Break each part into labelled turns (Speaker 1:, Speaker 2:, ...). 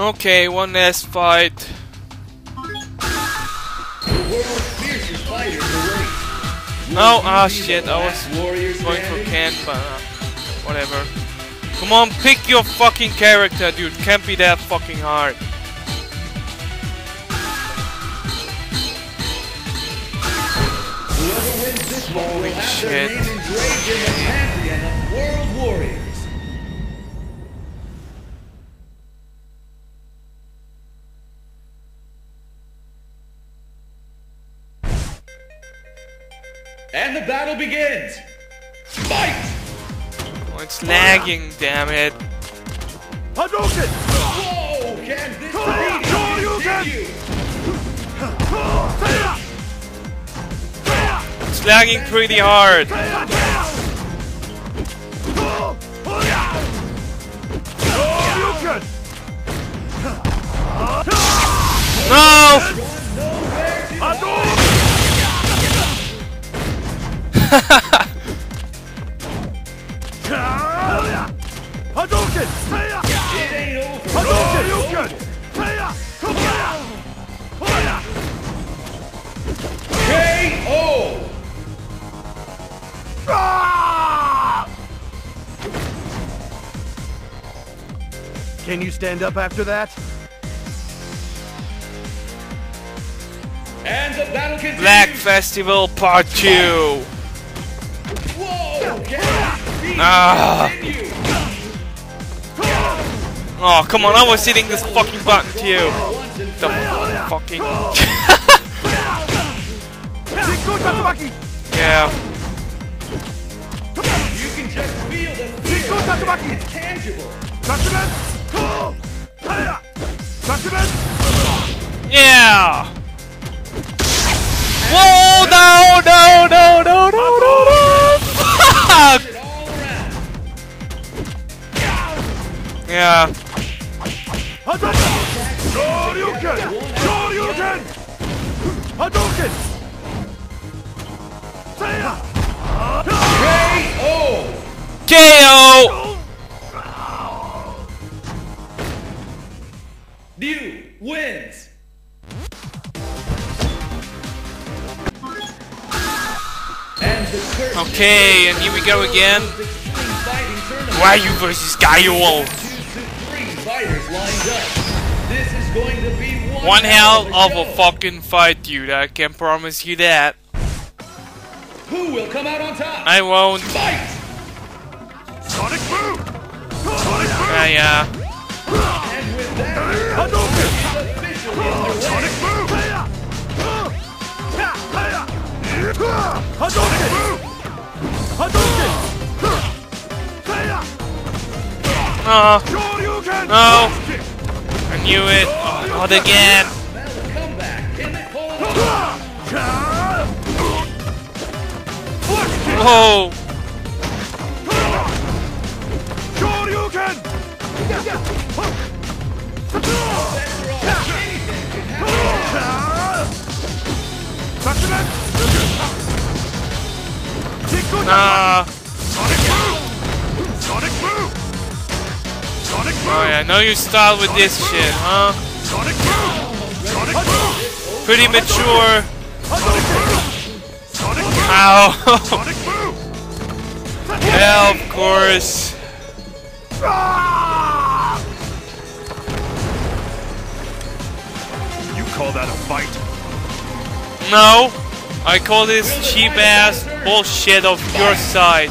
Speaker 1: Okay, one last fight. No, ah shit, I was going for Ken, but uh, whatever. Come on, pick your fucking character, dude. Can't be that fucking hard. Holy shit.
Speaker 2: And the battle begins! Fight!
Speaker 1: Oh, it's lagging, damn it.
Speaker 3: Hadouken!
Speaker 2: Whoa! Can this defeat continue?
Speaker 1: It's lagging pretty hard. No!
Speaker 3: Can you stand up after that?
Speaker 2: And the battle continues!
Speaker 1: Black Festival Part 2.
Speaker 2: Whoa! Can this defeat
Speaker 1: Ah. Oh, come on, I was hitting this fucking button too. The fucking.
Speaker 3: Jinko Tatsumaki!
Speaker 1: yeah.
Speaker 2: You can just feel the
Speaker 3: Jinko
Speaker 2: fear.
Speaker 3: Tatsumaki!
Speaker 2: It's tangible.
Speaker 1: Yeah.
Speaker 3: Hadouken! Shoryuken! Shoryuken!
Speaker 2: KO!
Speaker 1: KO!
Speaker 2: Ryu wins. And the curtain
Speaker 1: Okay, and here we go again.
Speaker 2: of the Extreme Fighting Tournament.
Speaker 1: Ryu versus Guile.
Speaker 2: Two supreme fighters lined up. This is going to be one,
Speaker 1: One hell of
Speaker 2: show.
Speaker 1: a fucking fight, dude. I can promise you that.
Speaker 2: Who will come out on top?
Speaker 1: I won't.
Speaker 2: Fight!
Speaker 3: Sonic boom! Sonic boom!
Speaker 1: Yeah, yeah.
Speaker 2: And with that,
Speaker 3: Hadouken!
Speaker 2: it's officially underway.
Speaker 3: Sonic boom! Seiya! Hiya! Hadouken! Hadouken! Seiya!
Speaker 1: Oh, No. Knew it. Oh, not again.
Speaker 2: Now the
Speaker 1: Yeah, I know you start with this shit, huh?
Speaker 3: Sonic boom! Sonic boom!
Speaker 1: Pretty mature. Ow. Yeah, of course.
Speaker 3: You call that a fight?
Speaker 1: No. I call this cheap ass bullshit of your side.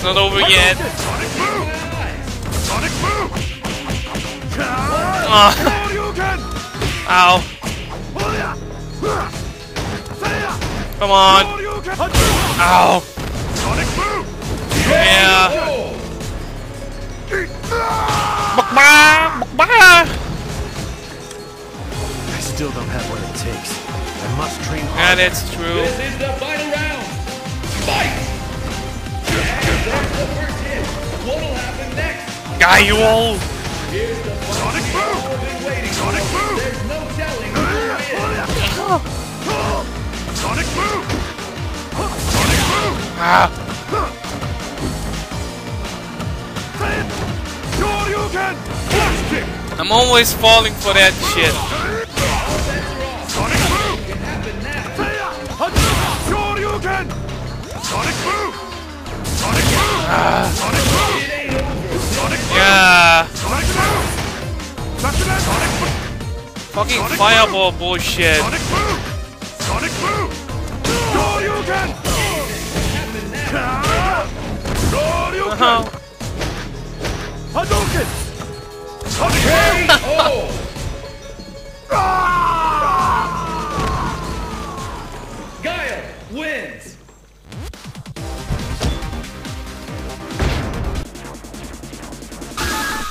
Speaker 1: It's not over yet.
Speaker 3: Sonic boom! Sonic boom!
Speaker 1: Ah.
Speaker 3: Shoryuken!
Speaker 1: Ow. Come on.
Speaker 3: Shoryuken!
Speaker 1: Ow.
Speaker 3: Sonic Boom!
Speaker 1: Yeah.
Speaker 2: Oh,
Speaker 1: Bah, bah.
Speaker 4: I still don't have what it takes. I must train
Speaker 1: Yeah,
Speaker 4: hard.
Speaker 1: that's true.
Speaker 2: this is the final round.
Speaker 1: Guy, you all.
Speaker 3: Sonic
Speaker 2: waiting
Speaker 3: Sonic. Boom!
Speaker 2: There's no telling.
Speaker 3: Sonic Boom! Sonic Boom!
Speaker 1: Ah! I'm always falling for that shit.
Speaker 3: Sonic
Speaker 2: now.
Speaker 3: Sonic Boom!
Speaker 1: Yeah,
Speaker 3: Sonic Boom! Suction Sonic Boom!
Speaker 1: fucking fireball bullshit.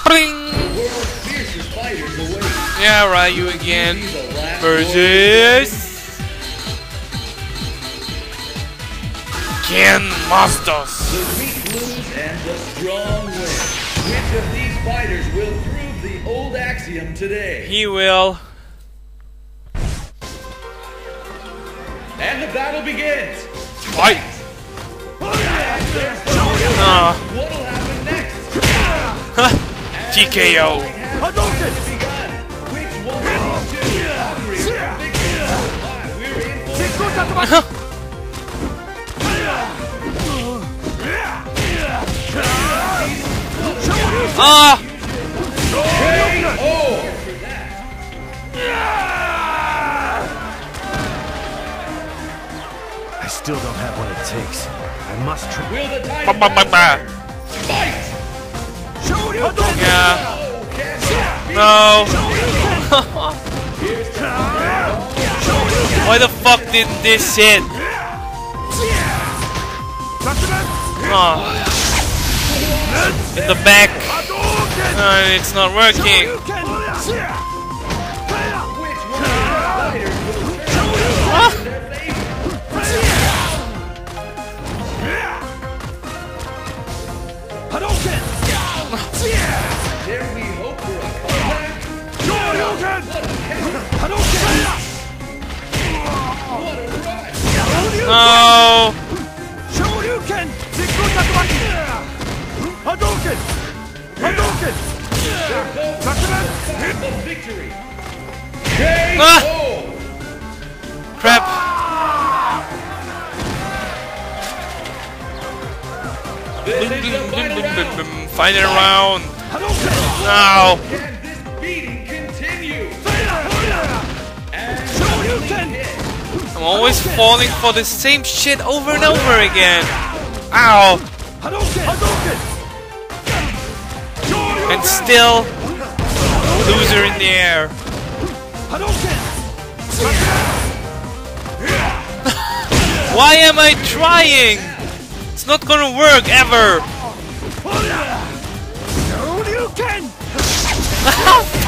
Speaker 1: Bring.
Speaker 2: World's fiercest fighters.
Speaker 1: Yeah, Ryu again.
Speaker 2: Be
Speaker 1: Versus. Ken Masters.
Speaker 2: The weak lose and the strong win. Which of these fighters will prove the old axiom today?
Speaker 1: He will.
Speaker 2: And the battle begins.
Speaker 1: Fight.
Speaker 2: And there's the first
Speaker 1: Ah,
Speaker 2: What'll happen next?
Speaker 1: TKO.
Speaker 2: Hadouken! begun. Which one of these two is hungry for victory? Ah, We're in for Oh!
Speaker 4: I still don't have what it takes. I must train.
Speaker 2: Will the
Speaker 1: Yeah. No. Why the fuck didn't this hit? Oh. In the back. Uh, it's not working.
Speaker 2: Final round.
Speaker 1: Now. I'm always falling for the same shit over and over again. Ow. And still, loser in the air. Why am I trying? It's not gonna work ever.